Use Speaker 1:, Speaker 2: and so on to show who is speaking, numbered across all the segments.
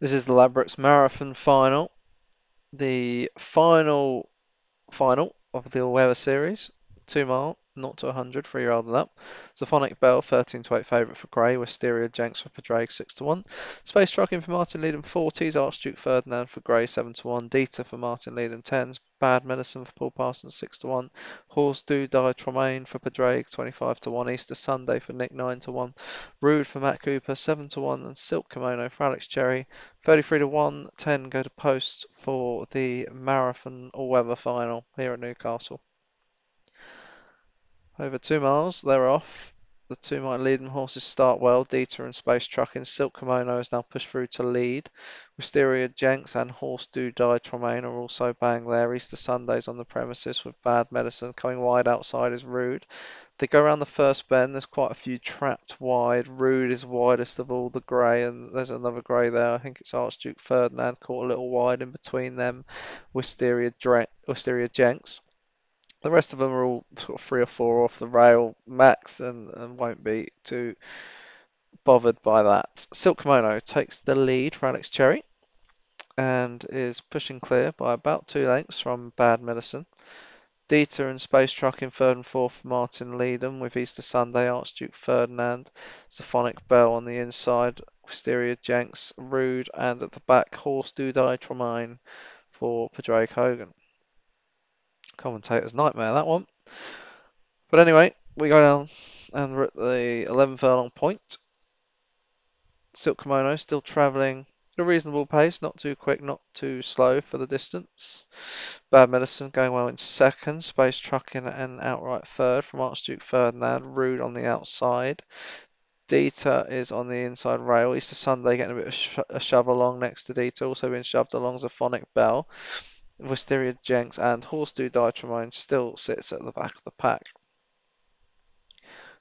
Speaker 1: This is the Ladbrokes Marathon final, the final final of the All Weather Series, two mile, not to 100, three year old and up. Bell, 13 to 8 favourite for Gray. Wisteria Jenks for Padraig, 6 to 1. Space Trucking for Martin Leadham, 40s. Archduke Ferdinand for Gray, 7 to 1. Dieter for Martin Leadham, 10s. Bad Medicine for Paul Parsons, 6 to 1. Horse Do Die Tremaine for Padraig, 25 to 1. Easter Sunday for Nick, 9 to 1. Rude for Matt Cooper, 7 to 1. And Silk Kimono for Alex Cherry, 33 to 1. 10 go to post for the marathon all weather final here at Newcastle. Over two miles, they're off. The two mile leading horses start well. Dieter and Space Trucking. Silk Kimono is now pushed through to lead. Wisteria Jenks and Horse Do Die Tremaine are also bang there. Easter Sundays on the premises with Bad Medicine coming wide outside is Rude. They go around the first bend. There's quite a few trapped wide. Rude is widest of all the grey, and there's another grey there. I think it's Archduke Ferdinand caught a little wide in between them. Wisteria, Dre- Wisteria Jenks. The rest of them are all sort of three or four off the rail max and, and won't be too bothered by that. Silk Kimono takes the lead for Alex Cherry and is pushing clear by about two lengths from Bad Medicine. Dieter and Space Truck in third and fourth Martin Leadham with Easter Sunday, Archduke Ferdinand, Symphonic Bell on the inside, Wisteria Jenks, Rude, and at the back, Horse Do Die Tremaine for Padraig Hogan commentator's nightmare, that one. But anyway, we go down and we're at the 11 furlong point. Silk Kimono still travelling at a reasonable pace, not too quick, not too slow for the distance. Bad Medicine going well in second, Space Trucking and outright third from Archduke Ferdinand, Rude on the outside. Dieter is on the inside rail. Easter Sunday getting a bit of a shove along next to Dieter, also being shoved along Zaphonic Bell. Wisteria Jenks and Horse Do Die still sits at the back of the pack.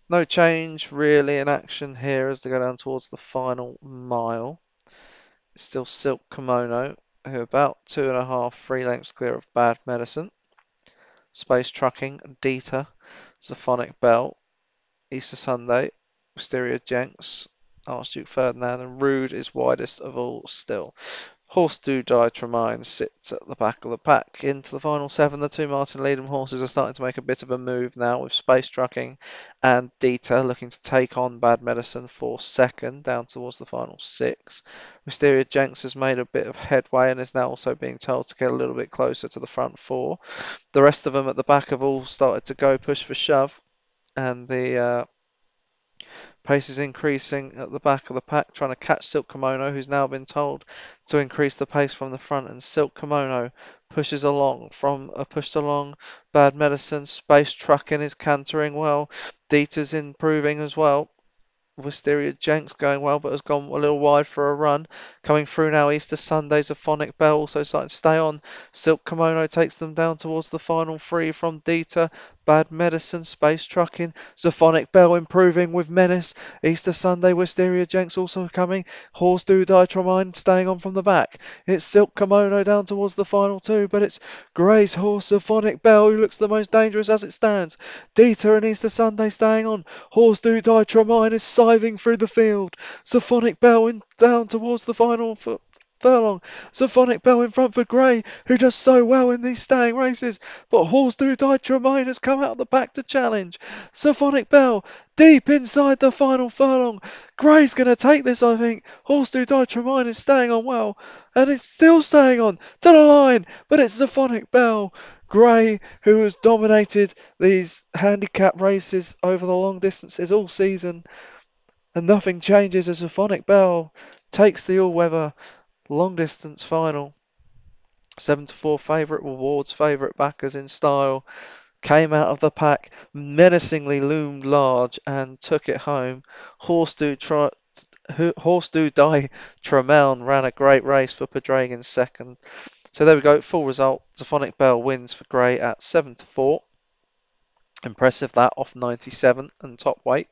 Speaker 1: No change really in action here as they go down towards the final mile. It's still Silk Kimono, who about two and a half, three lengths clear of Bad Medicine. Space Trucking, Dieter, Zaphonic Bell, Easter Sunday, Wisteria Jenks, Archduke Ferdinand, and Rude is widest of all still. Horse Do Die sits at the back of the pack. Into the final seven, the two Martin Leadham horses are starting to make a bit of a move now with Space Trucking and Dieter looking to take on Bad Medicine for second down towards the final six. Wisteria Jenks has made a bit of headway and is now also being told to get a little bit closer to the front four. The rest of them at the back have all started to go push for shove and the uh, Pace is increasing at the back of the pack, trying to catch Silk Kimono, who's now been told to increase the pace from the front. And Silk Kimono pushes along from uh, pushed along. Bad Medicine, Space Trucking is cantering well. Dieter's improving as well. Wisteria Jenks going well, but has gone a little wide for a run. Coming through now, Easter Sundays, a Phonic Bell also starting to stay on. Silk Kimono takes them down towards the final three from Dieter. Bad Medicine, Space Trucking, Zaphonic Bell improving with Menace. Easter Sunday, Wisteria Jenks also coming. Horse Do Die Tremaine staying on from the back. It's Silk Kimono down towards the final two, but it's Gray's Horse, Zaphonic Bell, who looks the most dangerous as it stands. Dieter and Easter Sunday staying on. Horse Do Die Tremaine is scything through the field. Zaphonic Bell in, down towards the final foot furlong. Symphonic Bell in front for Gray, who does so well in these staying races. But Horse Do Die Tremaine has come out the back to challenge. Symphonic Bell deep inside the final furlong. Gray's going to take this, I think. Horse Do Die Tremaine is staying on well, and it's still staying on to the line, but it's Symphonic Bell. Gray, who has dominated these handicap races over the long distances all season, and nothing changes as Symphonic Bell takes the all-weather long distance final. 7 to 4 favourite rewards, favourite backers in style. Came out of the pack, menacingly loomed large and took it home. Horse do try, Horse do die. Tremaine ran a great race for Padraig second. So there we go. Full result. Zaphonic Bell wins for Gray at 7 to 4. Impressive that off 97 and top weight.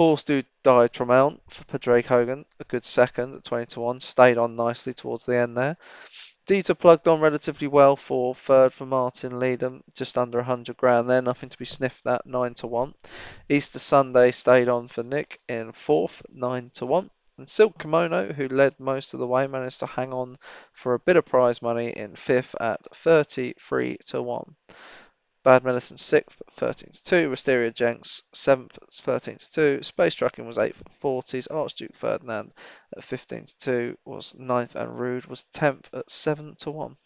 Speaker 1: Horse Do Die Tremount for Padraig Hogan, a good second at 20 to 1, stayed on nicely towards the end there. Dieter plugged on relatively well for third for Martin Leadham, just under 100 grand there, nothing to be sniffed at, 9 to 1. Easter Sunday stayed on for Nick in fourth, 9 to 1. And Silk Kimono, who led most of the way, managed to hang on for a bit of prize money in fifth at 33 to 1. Bad Medicine sixth 13 to 2. Wisteria Jenks seventh 13 to 2. Space Trucking was eighth at 40s. Archduke Ferdinand at 15 to 2 was ninth, and Rude was 10th at 7 to 1.